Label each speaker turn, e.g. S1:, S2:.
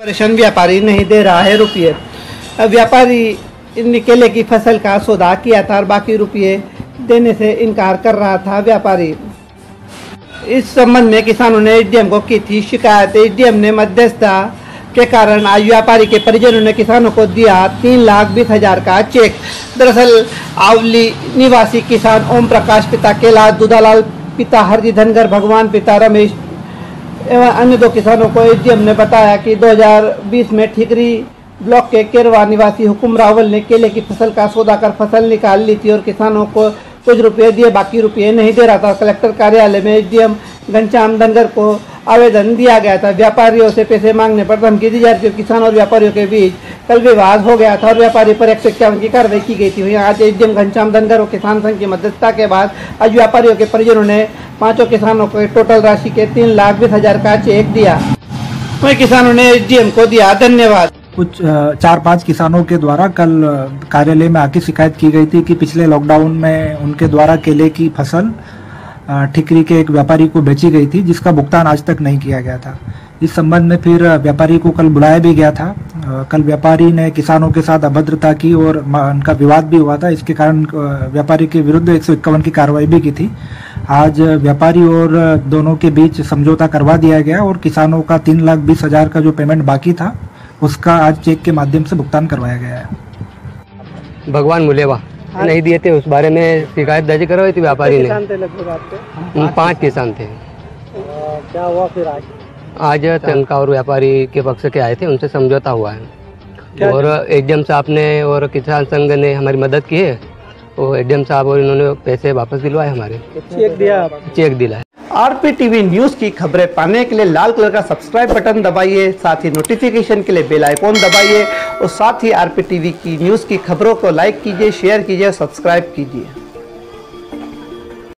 S1: परेशान व्यापारी नहीं दे रहा है रुपये। व्यापारी इन केले की फ़सल का सौदा किया था और बाकी रुपये देने से इनकार कर रहा था व्यापारी। इस संबंध में किसानों ने एसडीएम को की थी शिकायत। एसडीएम ने मध्यस्थता के कारण आज व्यापारी के परिजनों ने किसानों को दिया तीन लाख बीस हज़ार का चेक। दरअसल, आवली निवासी किसान ओम प्रकाश पिता केला दुदालाल पिता हरजी धनगर भगवान पिता रमेश एवं अन्य दो किसानों को एसडीएम ने बताया कि 2020 में ठिकरी ब्लॉक के केरवा निवासी हुकुम रावल ने केले की फ़सल का सौदा कर फ़सल निकाल ली थी और किसानों को कुछ रुपये दिए, बाकी रुपये नहीं दे रहा था। कलेक्टर कार्यालय में एसडीएम घनश्याम धनगर को आवेदन दिया गया था। व्यापारियों से पैसे मांगने पर धमकी दी जा रही थी। किसानों और व्यापारियों के बीच कल विवाद हो गया था और व्यापारी पर एक सौ इक्यावन की कार्रवाई की गई थी। आज एसडीएम घनश्याम धनगर और किसान संघ की मध्यस्थता के बाद आज व्यापारियों के परिजनों ने पाँचों किसानों को टोटल राशि के तीन लाख बीस हज़ार का चेक दिया। वही किसानों ने एसडीएम को दिया धन्यवाद।
S2: कुछ चार पाँच किसानों के द्वारा कल कार्यालय में आके शिकायत की गई थी कि पिछले लॉकडाउन में उनके द्वारा केले की फ़सल ठिकरी के एक व्यापारी को बेची गई थी, जिसका भुगतान आज तक नहीं किया गया था। इस संबंध में फिर व्यापारी को कल बुलाया भी गया था। कल व्यापारी ने किसानों के साथ अभद्रता की और उनका विवाद भी हुआ था। इसके कारण व्यापारी के विरुद्ध एक सौ इक्यावन की कार्रवाई भी की थी। आज व्यापारी और दोनों के बीच समझौता करवा दिया गया और किसानों का तीन लाख बीस हज़ार का जो पेमेंट बाकी था, उसका आज चेक के माध्यम से भुगतान करवाया गया है।
S3: भगवान मुलेवा। नहीं दिए थे उस बारे में शिकायत दर्ज करवाई थी व्यापारी ने। हम पाँच किसान थे।
S1: क्या हुआ फिर आज?
S3: आज तनका और व्यापारी के पक्ष के आए थे उनसे समझौता हुआ है। और एडीएम साहब ने और किसान संघ ने हमारी मदद की है और एडीएम साहब और इन्होंने पैसे वापस दिलवाए हमारे।
S1: चेक दिया
S3: चेक दिलाए।
S1: आरपी टीवी न्यूज़ की खबरें पाने के लिए लाल कलर का सब्सक्राइब बटन दबाइए, साथ ही नोटिफिकेशन के लिए बेल आइकॉन दबाइए, और साथ ही आरपी टीवी की न्यूज़ की खबरों को लाइक कीजिए शेयर कीजिए और सब्सक्राइब कीजिए।